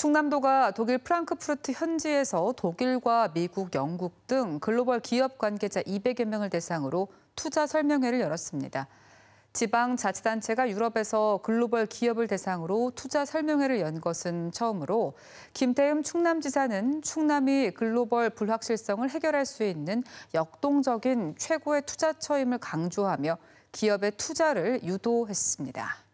충남도가 독일 프랑크푸르트 현지에서 독일과 미국, 영국 등 글로벌 기업 관계자 200여 명을 대상으로 투자 설명회를 열었습니다. 지방 자치단체가 유럽에서 글로벌 기업을 대상으로 투자 설명회를 연 것은 처음으로 김태흠 충남지사는 충남이 글로벌 불확실성을 해결할 수 있는 역동적인 최고의 투자처임을 강조하며 기업의 투자를 유도했습니다.